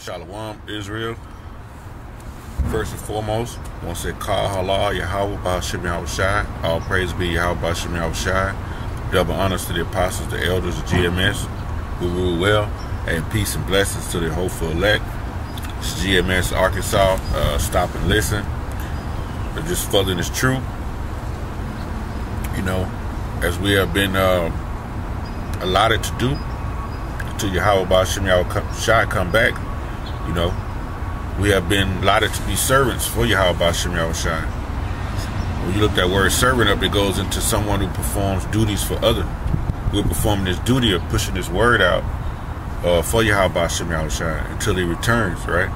Shalom, Israel. First and foremost, I want to say Kal Halal Yahweh Ba'Shem Shai. All praise be Yahweh Ba'Shem Shai. Double honors to the apostles, the elders of GMS who rule well, and peace and blessings to the hopeful elect. It's GMS Arkansas. Uh, stop and listen. They're just furthering this truth. You know, as we have been uh, allotted to do until Yahweh Ba'Shem Shai come back you know, we have been allotted to be servants for Yahweh Bashem Yahushai. When you look at word servant up, it goes into someone who performs duties for other. We're performing this duty of pushing this word out uh, for Yahweh Bashem Yahushai until he returns, right?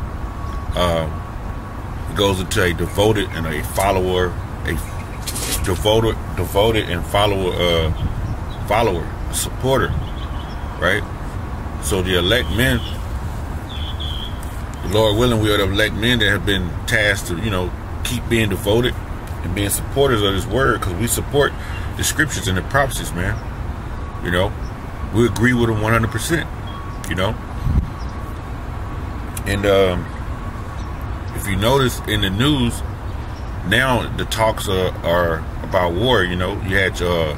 Uh, it goes into a devoted and a follower, a devoted, devoted and follower, uh, follower, supporter, right? So the elect men Lord willing, we are the elect men that have been tasked to, you know, keep being devoted and being supporters of this word because we support the scriptures and the prophecies, man. You know, we agree with them 100%, you know. And um, if you notice in the news, now the talks are, are about war, you know. You had uh,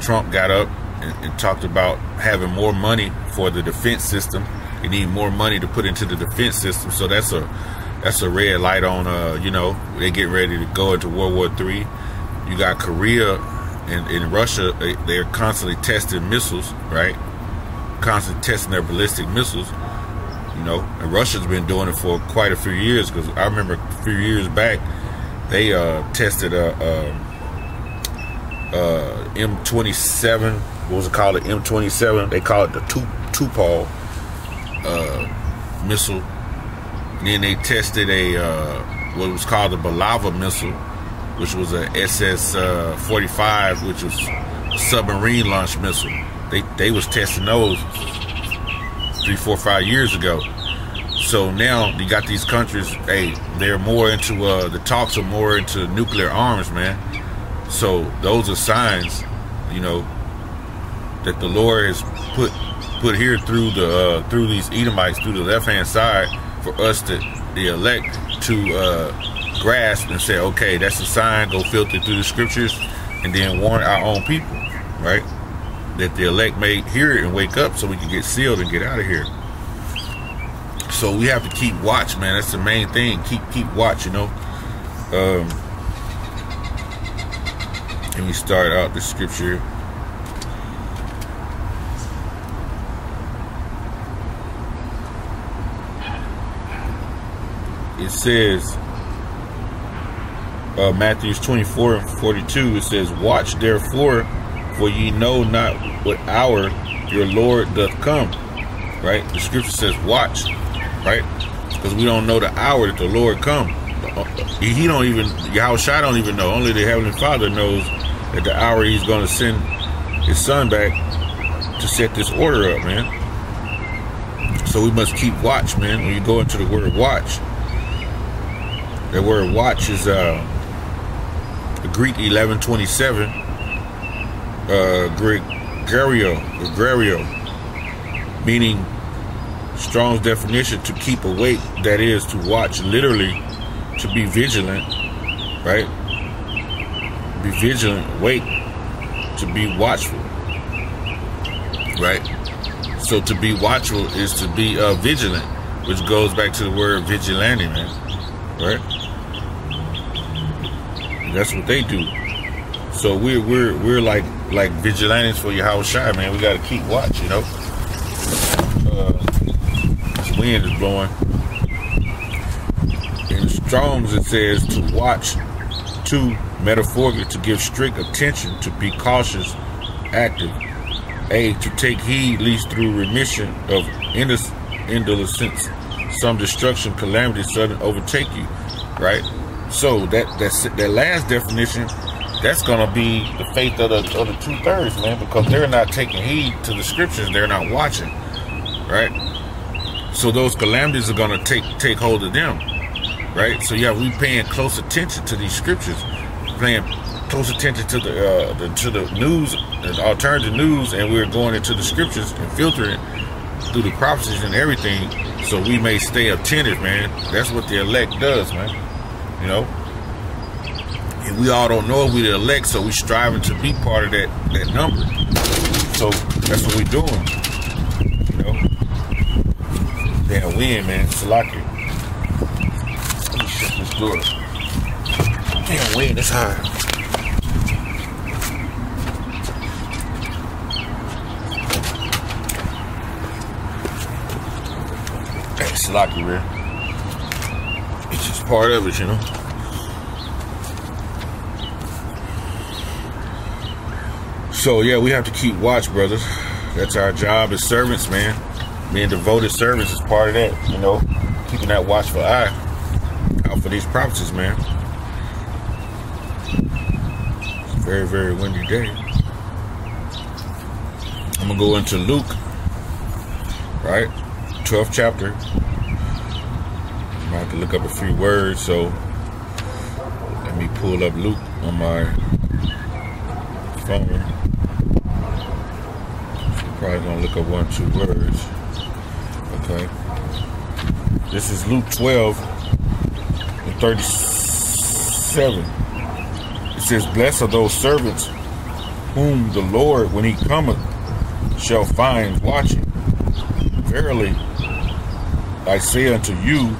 Trump got up and, and talked about having more money for the defense system you need more money to put into the defense system. So that's a that's a red light on uh, you know, they get ready to go into World War Three. You got Korea and in Russia, they, they're constantly testing missiles, right? Constantly testing their ballistic missiles. You know, and Russia's been doing it for quite a few years because I remember a few years back they uh, tested a, a, a M27. What was it called? The M27. They call it the two two Tupolev uh, missile. And then they tested a uh, what was called a Bulava missile, which was a SS-45, uh, which was a submarine launch missile. They they was testing those three, four, five years ago. So now you got these countries. Hey, they're more into uh, the talks are more into nuclear arms, man. So those are signs, you know, that the Lord has put put here through the uh, through these Edomites through the left hand side for us to the elect to uh, grasp and say, okay, that's a sign. Go filter through the scriptures, and then warn our own people, right? That the elect may hear it and wake up, so we can get sealed and get out of here. So we have to keep watch, man. That's the main thing. Keep keep watch, you know. Um, and we start out the scripture. It says, uh, Matthew's 24 and 42, it says, Watch therefore, for ye know not what hour your Lord doth come. Right? The scripture says, Watch. Right? Because we don't know the hour that the Lord come. He don't even, Yahushua don't even know. Only the Heavenly Father knows at the hour he's going to send his son back to set this order up, man. So we must keep watch, man. When you go into the word watch, the word watch is uh, Greek 1127, uh, Gregario, Gregario, meaning Strong's definition to keep awake, that is to watch, literally to be vigilant, right? Be vigilant, wake, to be watchful, right? So to be watchful is to be uh, vigilant, which goes back to the word vigilante, man, right? That's what they do. So we're we're we're like like vigilantes for Yahushai, man. We gotta keep watch, you know. Uh, this wind is blowing. In Strong's it says to watch to metaphorically to give strict attention, to be cautious, active. A to take heed least through remission of indolence, some destruction, calamity sudden overtake you, right? So that that's that last definition, that's gonna be the faith of the of the two thirds, man, because they're not taking heed to the scriptures, they're not watching, right? So those calamities are gonna take take hold of them, right? So yeah, we paying close attention to these scriptures, paying close attention to the, uh, the to the news, the alternative news, and we're going into the scriptures and filtering through the prophecies and everything so we may stay attentive, man. That's what the elect does, man. You know? And we all don't know if we the elect, so we striving to be part of that that number. So that's what we're doing. You know? Damn win, man. Salaki. Let me shut this door. Damn win, it's high. It's lucky, man. Part of it, you know. So yeah, we have to keep watch, brothers. That's our job as servants, man. Being devoted servants is part of that, you know. Keeping that watchful eye out for these prophecies, man. It's a very, very windy day. I'm gonna go into Luke, right? 12th chapter. I have to look up a few words, so let me pull up Luke on my phone. Probably gonna look up one, two words. Okay. This is Luke 12 and 37. It says, Blessed are those servants whom the Lord, when he cometh, shall find watching. Verily, I say unto you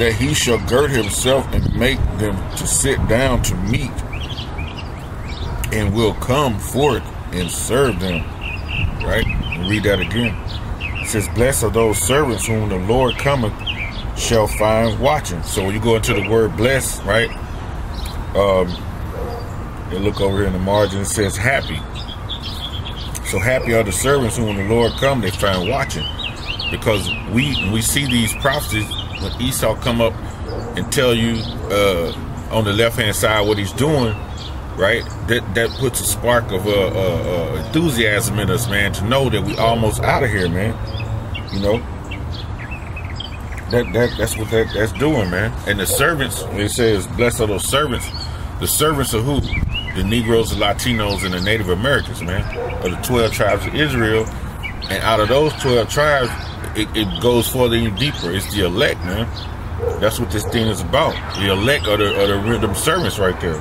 that he shall gird himself and make them to sit down to meat, and will come forth and serve them. Right? Read that again. It says, Blessed are those servants whom the Lord cometh shall find watching. So when you go into the word blessed, right? Um, you look over here in the margin, it says happy. So happy are the servants whom the Lord come, they find watching because we we see these prophecies when Esau come up and tell you uh, on the left hand side what he's doing, right? That that puts a spark of uh, uh, uh, enthusiasm in us, man, to know that we almost out of here, man. You know, that that that's what that that's doing, man. And the servants, it says, "Blessed are those servants." The servants of who? The Negroes, the Latinos, and the Native Americans, man, of the twelve tribes of Israel. And out of those twelve tribes, it, it goes further and deeper. It's the elect, man. That's what this thing is about. The elect are the, are the servants right there,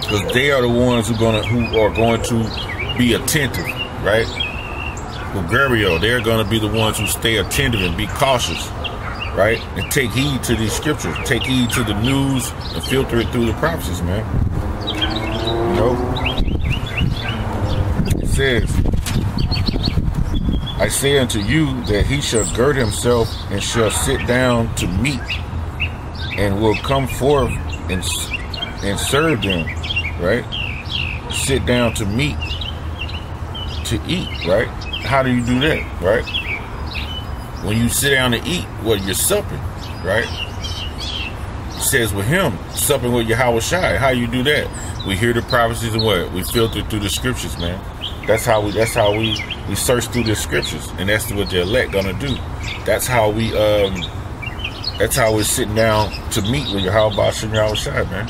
because they are the ones who gonna who are going to be attentive, right? Gregorio, they're gonna be the ones who stay attentive and be cautious, right? And take heed to these scriptures, take heed to the news, and filter it through the prophecies, man. You know, it says. I say unto you that he shall gird himself and shall sit down to meat, and will come forth and and serve them, right? Sit down to meat, to eat, right? How do you do that, right? When you sit down to eat, well, you're supping, right? It says with him, supping with Yahweh Shai. How you do that? We hear the prophecies and what? We filter through the scriptures, man. That's how we. That's how we we search through the scriptures, and that's what the elect gonna do. That's how we. um That's how we're sitting down to meet with your how about Shem Shai, man.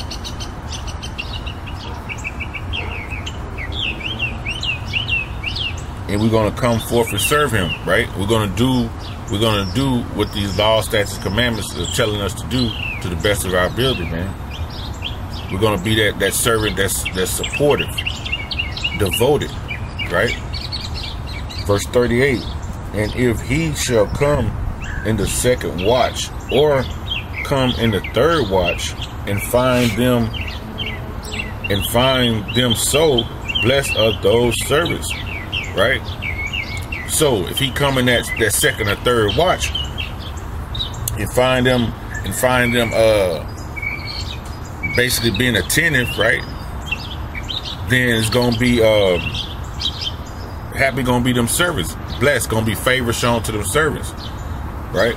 And we're gonna come forth and serve Him, right? We're gonna do. We're gonna do what these laws, statutes, commandments are telling us to do to the best of our ability, man. We're gonna be that that servant that's that's supportive, devoted, right? Verse 38 And if he shall come in the second watch, or come in the third watch, and find them and find them so, blessed are those servants, right? So if he come in that that second or third watch and find them and find them uh basically being attentive, right? Then it's gonna be uh happy gonna be them servants. Blessed gonna be favor shown to them servants. Right?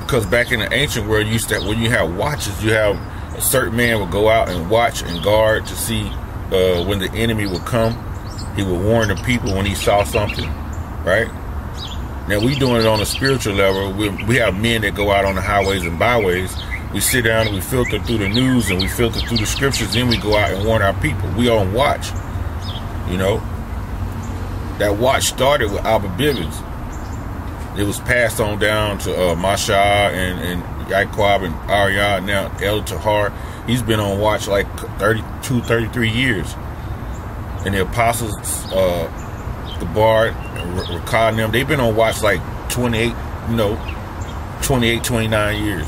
Because back in the ancient world, you used to when you have watches, you have a certain man would go out and watch and guard to see uh, when the enemy would come. He would warn the people when he saw something. Right? Now we doing it on a spiritual level. We, we have men that go out on the highways and byways. We sit down and we filter through the news and we filter through the scriptures. Then we go out and warn our people. We on watch. You know, that watch started with Abba Bivens. It was passed on down to uh, Masha and, and Yaquab and Arya, now El Tahar. He's been on watch like 32, 33 years. And the apostles, uh, the Bard, Rakad them, they've been on watch like 28, you know, 28, 29 years.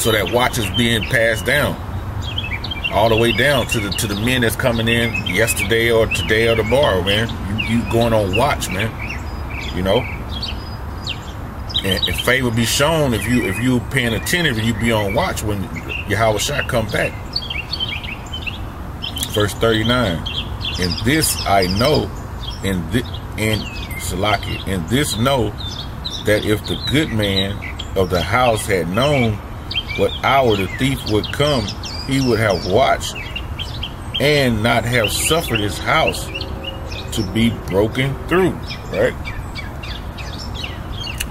So that watch is being passed down all the way down to the to the men that's coming in yesterday or today or tomorrow, man. You, you going on watch, man. You know, and, and favor be shown if you if you paying attention you be on watch when Yahweh shot come back. Verse thirty nine. And this I know, and this and Salaki, and this know that if the good man of the house had known what hour the thief would come, he would have watched and not have suffered his house to be broken through, right?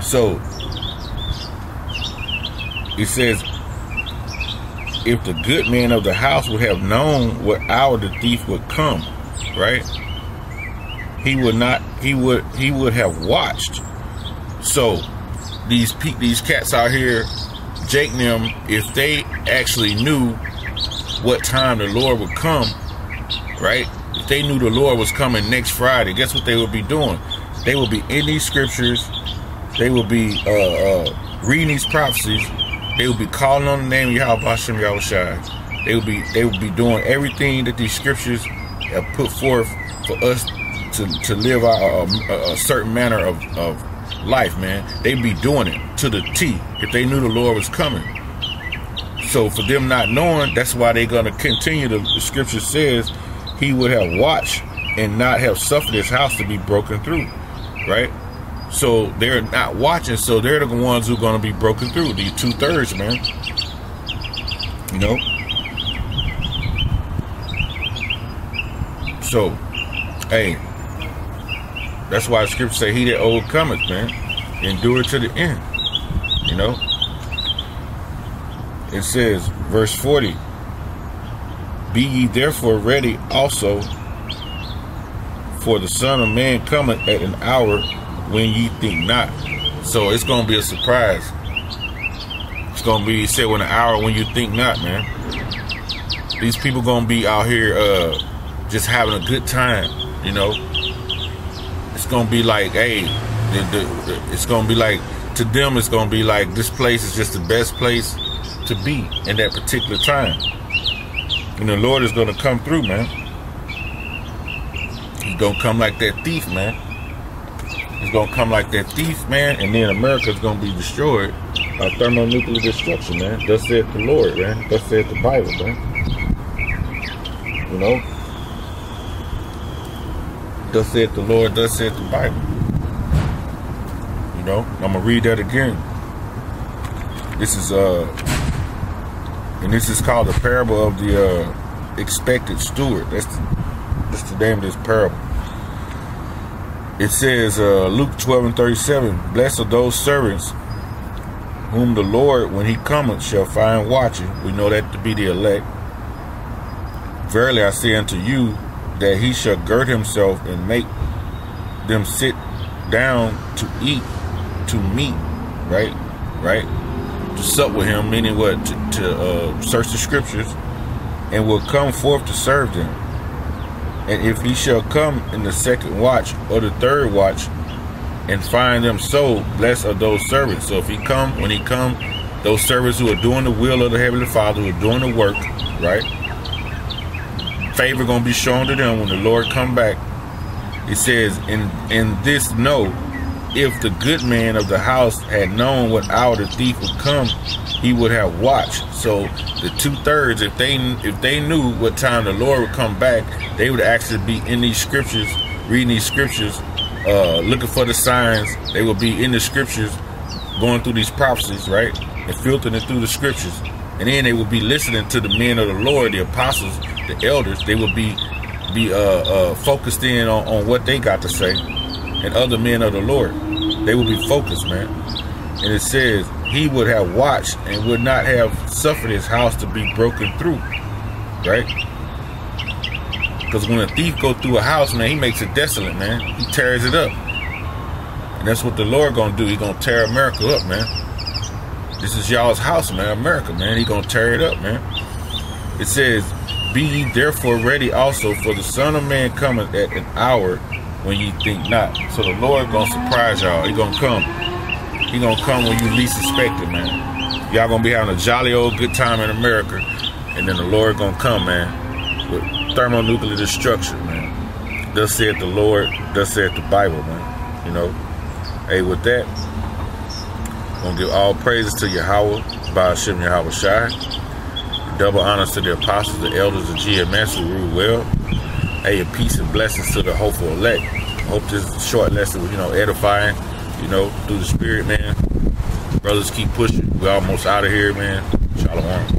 So it says, if the good man of the house would have known what hour the thief would come, right? He would not. He would. He would have watched. So these these cats out here, Jake them, if they actually knew what time the Lord would come, right? If they knew the Lord was coming next Friday, guess what they would be doing? They would be in these scriptures. They would be uh, uh, reading these prophecies. They would be calling on the name of Yahweh Hashem Yahushai. They would be they would be doing everything that these scriptures have put forth for us to, to live a, a, a certain manner of, of life, man. They'd be doing it to the T if they knew the Lord was coming. So for them not knowing, that's why they're going to continue. The, the scripture says he would have watched and not have suffered his house to be broken through, right? So they're not watching, so they're the ones who are going to be broken through. These two thirds, man. You know. So, hey, that's why scripture say, "He that overcometh, man, endure to the end." You know. It says, verse forty. Be ye therefore ready also, for the Son of Man cometh at an hour when ye think not. So it's gonna be a surprise. It's gonna be said when an hour when you think not, man. These people gonna be out here uh, just having a good time, you know. It's gonna be like, hey, it's gonna be like to them. It's gonna be like this place is just the best place to be in that particular time. And the Lord is gonna come through, man. He's gonna come like that thief, man. He's gonna come like that thief, man, and then America's gonna be destroyed by thermonuclear destruction, man. Thus said the Lord, man. Thus said the Bible, man. You know? Thus said the Lord, thus said the Bible. You know, I'm gonna read that again. This is uh and this is called the parable of the uh expected steward. That's the, that's the name of this parable it says uh, Luke 12 and 37 Blessed are those servants whom the Lord, when he cometh, shall find watching. We know that to be the elect. Verily I say unto you that he shall gird himself and make them sit down to eat, to meat, right? Right? To sup with him, meaning what? To, to uh, search the scriptures, and will come forth to serve them. And if he shall come in the second watch or the third watch and find them so, blessed are those servants. So if he come, when he come, those servants who are doing the will of the Heavenly Father, who are doing the work, right? Favor gonna be shown to them when the Lord come back. It says, in in this know, if the good man of the house had known what hour the thief would come, he would have watched. So the two thirds, if they if they knew what time the Lord would come back, they would actually be in these scriptures, reading these scriptures, uh, looking for the signs. They would be in the scriptures, going through these prophecies, right, and filtering it through the scriptures. And then they would be listening to the men of the Lord, the apostles, the elders. They would be be uh, uh, focused in on, on what they got to say, and other men of the Lord. They would be focused, man. And it says he would have watched and would not have suffered his house to be broken through. Right? Because when a thief go through a house, man, he makes it desolate, man. He tears it up. And that's what the Lord gonna do. He gonna tear America up, man. This is y'all's house, man. America, man. He gonna tear it up, man. It says, Be ye therefore ready also, for the Son of Man cometh at an hour when you think not. So the Lord gonna surprise y'all. He gonna come. He gonna come when you least expect it, man. Y'all gonna be having a jolly old good time in America, and then the Lord gonna come, man, with thermonuclear destruction, man. Thus said the Lord. Thus said the Bible, man. You know. Hey, with that, I'm gonna give all praises to Yahweh, Ba'ashim Yahweh Shai. Double honors to the apostles, the elders, the GMS who rule well. Hey, peace and blessings to the hopeful elect. Hope this short lesson was, you know, edifying, you know, through the spirit, man. Brothers keep pushing. We're almost out of here, man. Shalom.